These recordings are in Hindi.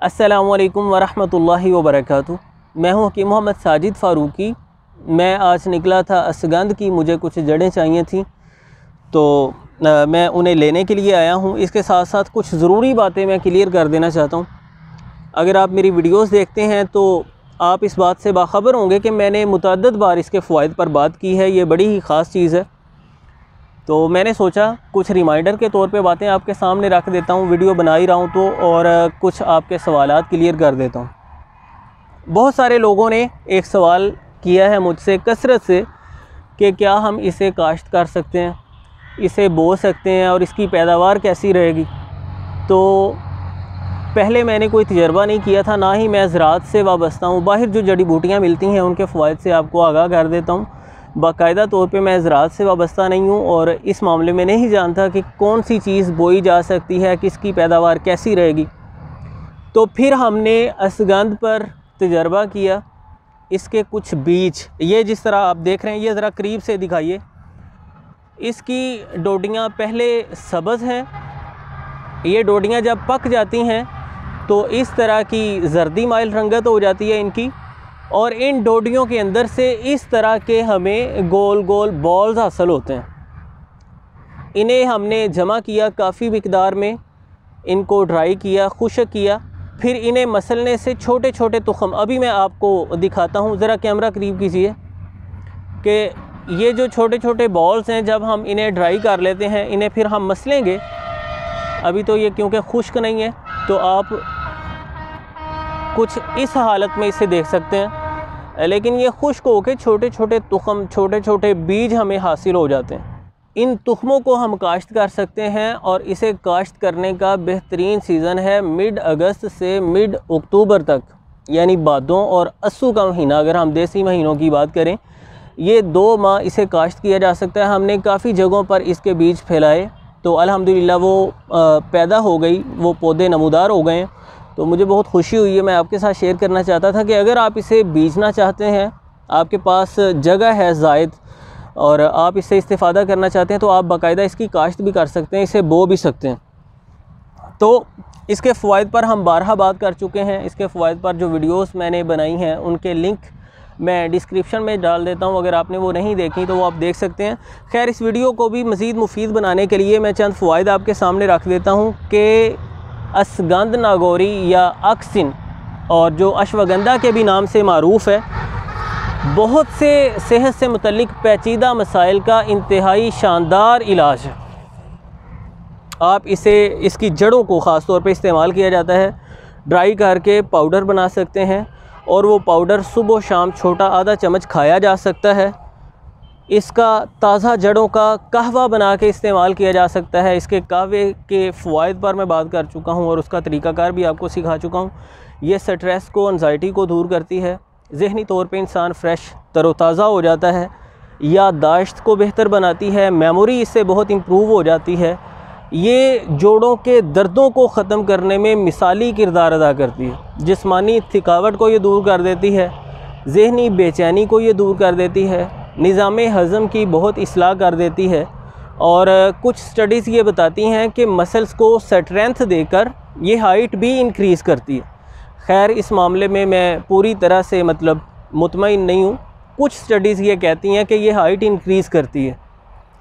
असलकम वरहमल वबरक मैं हूँ हकीम मोहम्मद साजिद फ़ारूकी। मैं आज निकला था असगंद की मुझे कुछ जड़ें चाहिए थी। तो मैं उन्हें लेने के लिए आया हूँ। इसके साथ साथ कुछ ज़रूरी बातें मैं क्लियर कर देना चाहता हूँ। अगर आप मेरी वीडियोस देखते हैं तो आप इस बात से बाखबर होंगे कि मैंने मुतद बार इसके फ़ायद पर बात की है। ये बड़ी ही ख़ास चीज़ है। तो मैंने सोचा कुछ रिमाइंडर के तौर पे बातें आपके सामने रख देता हूँ वीडियो बना ही रहा हूँ तो और कुछ आपके सवाल क्लियर कर देता हूँ। बहुत सारे लोगों ने एक सवाल किया है मुझसे कसरत से कि क्या हम इसे काश्त कर सकते हैं, इसे बो सकते हैं और इसकी पैदावार कैसी रहेगी। तो पहले मैंने कोई तजर्बा नहीं किया था, ना ही मैं ज़रात से वाबस्ता हूँ। बाहर जो जड़ी बूटियाँ मिलती हैं उनके फ़वाद से आपको आगाह कर देता हूँ। बाकायदा तौर पे मैं ज़रात से वाबस्ता नहीं हूँ और इस मामले में नहीं जानता कि कौन सी चीज़ बोई जा सकती है, किसकी पैदावार कैसी रहेगी। तो फिर हमने असगंद पर तजर्बा किया। इसके कुछ बीज, ये जिस तरह आप देख रहे हैं, ये ज़रा करीब से दिखाइए। इसकी डोडियाँ पहले सब्ज़ हैं। ये डोडियाँ जब पक जाती हैं तो इस तरह की जर्दी माइल रंगत हो जाती है इनकी। और इन डोडियों के अंदर से इस तरह के हमें गोल गोल बॉल्स हासिल होते हैं। इन्हें हमने जमा किया काफ़ी मकदार में, इनको ड्राई किया, खुशक किया, फिर इन्हें मसलने से छोटे छोटे तुखम। अभी मैं आपको दिखाता हूँ, ज़रा कैमरा करीब कीजिए, कि ये जो छोटे छोटे बॉल्स हैं, जब हम इन्हें ड्राई कर लेते हैं, इन्हें फिर हम मसलेंगे, अभी तो ये क्योंकि खुश्क नहीं है तो आप कुछ इस हालत में इसे देख सकते हैं। लेकिन ये खुश्क होकर छोटे छोटे तुखम छोटे छोटे बीज हमें हासिल हो जाते हैं। इन तुखमों को हम काश्त कर सकते हैं और इसे काश्त करने का बेहतरीन सीज़न है मिड अगस्त से मिड अक्टूबर तक। यानी बादों और अस्सू का महीना, अगर हम देसी महीनों की बात करें, ये दो माह इसे काश्त किया जा सकता है। हमने काफ़ी जगहों पर इसके बीज फैलाए तो अल्हम्दुलिल्लाह वो पैदा हो गई, वो पौधे नमूदार हो गए। तो मुझे बहुत खुशी हुई है, मैं आपके साथ शेयर करना चाहता था कि अगर आप इसे बीजना चाहते हैं, आपके पास जगह है जायद और आप इससे इस्तेफ़ादा करना चाहते हैं तो आप बाकायदा इसकी काश्त भी कर सकते हैं, इसे बो भी सकते हैं। तो इसके फ़वाद पर हम बारहा बात कर चुके हैं। इसके फ़वाद पर जो वीडियोस मैंने बनाई हैं, उनके लिंक मैं डिस्क्रिप्शन में डाल देता हूँ, अगर आपने वो नहीं देखी तो वो आप देख सकते हैं। खैर, इस वीडियो को भी मज़ीद मुफीद बनाने के लिए मैं चंद फ़वाद आपके सामने रख देता हूँ कि असगंद नागौरी या अक्सिन, और जो अश्वगंधा के भी नाम से मरूफ़ है। बहुत से सेहत से मतलब पेचीदा मसाइल का इंतहाई शानदार इलाज। है आप इसे, इसकी जड़ों को ख़ास तौर पे इस्तेमाल किया जाता है। ड्राई करके पाउडर बना सकते हैं, और वो पाउडर सुबह शाम छोटा आधा चम्मच खाया जा सकता है। इसका ताज़ा जड़ों का कहवा बना के इस्तेमाल किया जा सकता है। इसके कहवे के फ़वाद पर मैं बात कर चुका हूँ और उसका तरीक़ाकार भी आपको सिखा चुका हूँ। ये स्ट्रेस को अनजाइटी को दूर करती है। जहनी तौर पे इंसान फ़्रेश तरोताज़ा हो जाता है याददाश्त को बेहतर बनाती है। मेमोरी इससे बहुत इम्प्रूव हो जाती है। ये जोड़ों के दर्दों को ख़त्म करने में मिसाली किरदार अदा करती है, जिसमानी थकावट को ये दूर कर देती है। जहनी बेचैनी को ये दूर कर देती है। निज़ाम हज़म की बहुत असलाह कर देती है और कुछ स्टडीज़ ये बताती हैं कि मसल्स को स्ट्रेंथ देकर ये हाइट भी इंक्रीज़ करती है। खैर, इस मामले में मैं पूरी तरह से मतलब मुतमिन नहीं हूँ। कुछ स्टडीज़ ये कहती हैं कि ये हाइट इंक्रीज़ करती है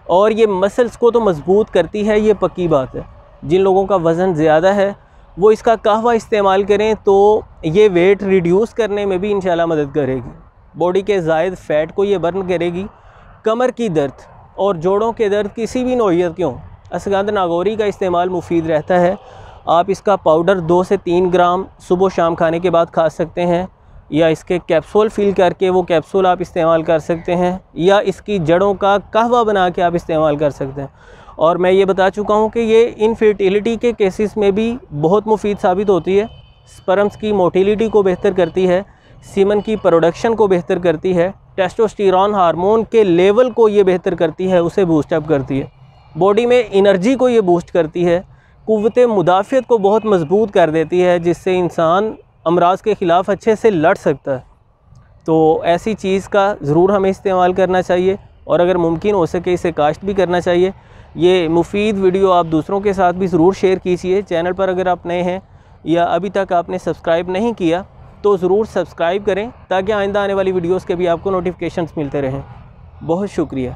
और ये मसल्स को तो मज़बूत करती है, ये पक्की बात है। जिन लोगों का वज़न ज़्यादा है, वो इसका कहवा इस्तेमाल करें तो ये वेट रिड्यूस करने में भी इन मदद करेगी। बॉडी के जायद फ़ैट को ये बर्न करेगी, कमर की दर्द और जोड़ों के दर्द किसी भी नोयत क्यों असगंध नागौरी का इस्तेमाल मुफीद रहता है। आप इसका पाउडर दो से तीन ग्राम सुबह शाम खाने के बाद खा सकते हैं या इसके कैप्सूल फिल करके वो कैप्सूल आप इस्तेमाल कर सकते हैं या इसकी जड़ों का कहवा बना के आप इस्तेमाल कर सकते हैं। और मैं ये बता चुका हूँ कि ये इनफर्टिलिटी के केसेस में भी बहुत मुफीद साबित होती है। स्पर्म्स की मोटिलिटी को बेहतर करती है। सीमन की प्रोडक्शन को बेहतर करती है। टेस्टोस्टेरॉन हार्मोन के लेवल को ये बेहतर करती है, उसे बूस्टअप करती है। बॉडी में एनर्जी को ये बूस्ट करती है। कुत मुदाफ़त को बहुत मज़बूत कर देती है, जिससे इंसान अमराज के ख़िलाफ़ अच्छे से लड़ सकता है। तो ऐसी चीज़ का ज़रूर हमें इस्तेमाल करना चाहिए, और अगर मुमकिन हो सके इसे काश्त भी करना चाहिए। ये मुफीद वीडियो आप दूसरों के साथ भी ज़रूर शेयर कीजिए। चैनल पर अगर आप नए हैं या अभी तक आपने सब्सक्राइब नहीं किया तो ज़रूर सब्सक्राइब करें ताकि आइंदा आने वाली वीडियोस के भी आपको नोटिफिकेशंस मिलते रहें। बहुत शुक्रिया।